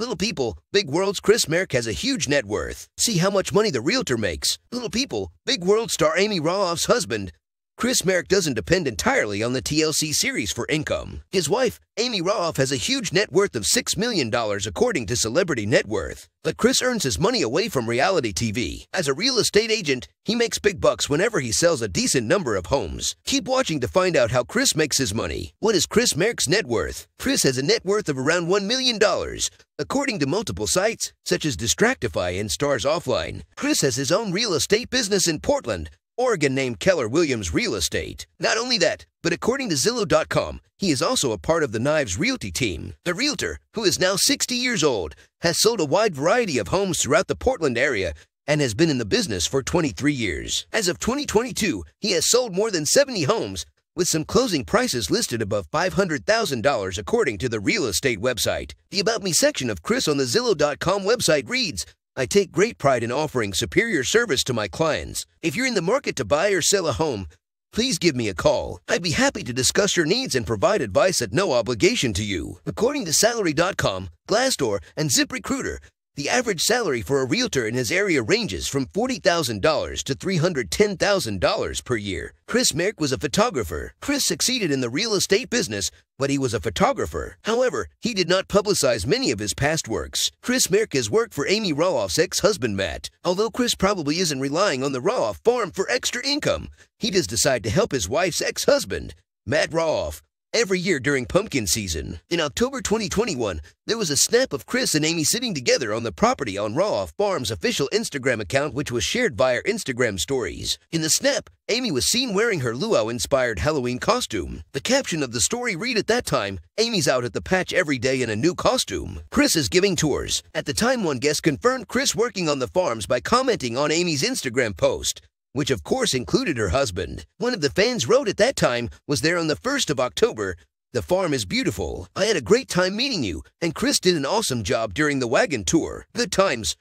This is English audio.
Little people, Big World's Chris Marek has a huge net worth. See how much money the realtor makes. Little people, Big World star Amy Roloff's husband Chris Marek doesn't depend entirely on the TLC series for income. His wife, Amy Roloff, has a huge net worth of $6 million according to Celebrity Net Worth. But Chris earns his money away from reality TV. As a real estate agent, he makes big bucks whenever he sells a decent number of homes. Keep watching to find out how Chris makes his money. What is Chris Marek's net worth? Chris has a net worth of around $1 million. According to multiple sites, such as Distractify and Stars Offline, Chris has his own real estate business in Portland Oregon named Keller Williams Real Estate. Not only that, but according to Zillow.com, he is also a part of the Knives Realty team. The realtor, who is now 60 years old, has sold a wide variety of homes throughout the Portland area and has been in the business for 23 years. As of 2022, he has sold more than 70 homes with some closing prices listed above $500,000 according to the real estate website. The About Me section of Chris on the Zillow.com website reads, I take great pride in offering superior service to my clients. If you're in the market to buy or sell a home, please give me a call. I'd be happy to discuss your needs and provide advice at no obligation to you. According to Salary.com, Glassdoor, and ZipRecruiter, the average salary for a realtor in his area ranges from $40,000 to $310,000 per year. Chris Marek was a photographer. Chris succeeded in the real estate business, but he was a photographer. However, he did not publicize many of his past works. Chris Marek has worked for Amy Roloff's ex-husband Matt. Although Chris probably isn't relying on the Roloff farm for extra income, he does decide to help his wife's ex-husband, Matt Roloff, every year during pumpkin season. In October 2021, there was a snap of Chris and Amy sitting together on the property on Roloff Farms' official Instagram account, which was shared via Instagram stories. In the snap, Amy was seen wearing her luau-inspired Halloween costume. The caption of the story read at that time, Amy's out at the patch every day in a new costume. Chris is giving tours. At the time, one guest confirmed Chris working on the farms by commenting on Amy's Instagram post which of course included her husband. One of the fans wrote at that time was there on the 1st of October. The farm is beautiful. I had a great time meeting you, and Chris did an awesome job during the wagon tour. Good times.